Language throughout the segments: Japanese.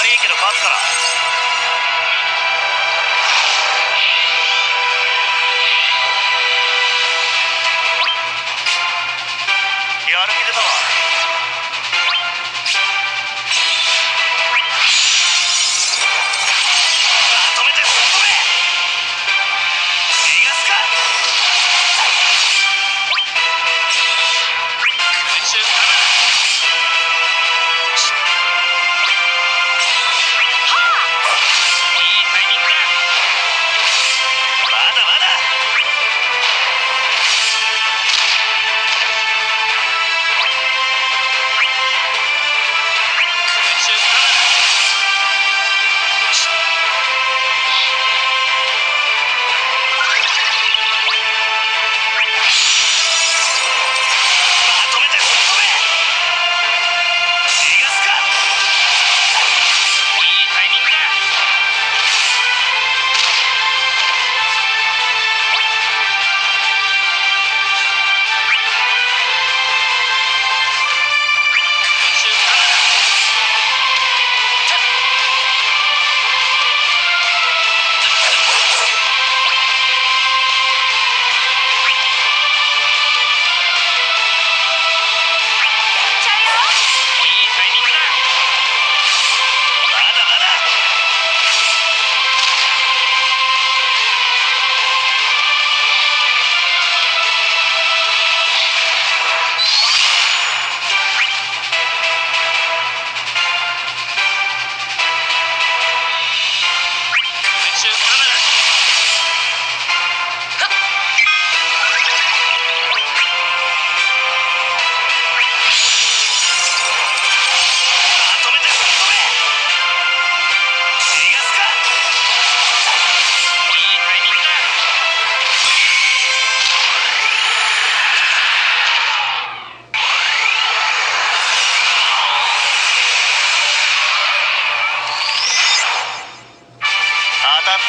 悪いけど勝つから。やる気出たわ。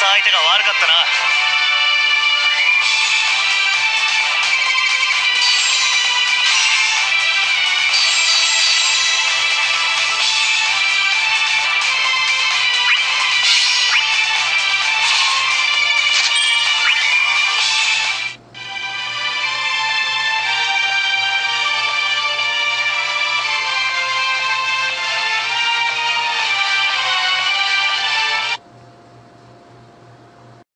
した相手が悪かったな。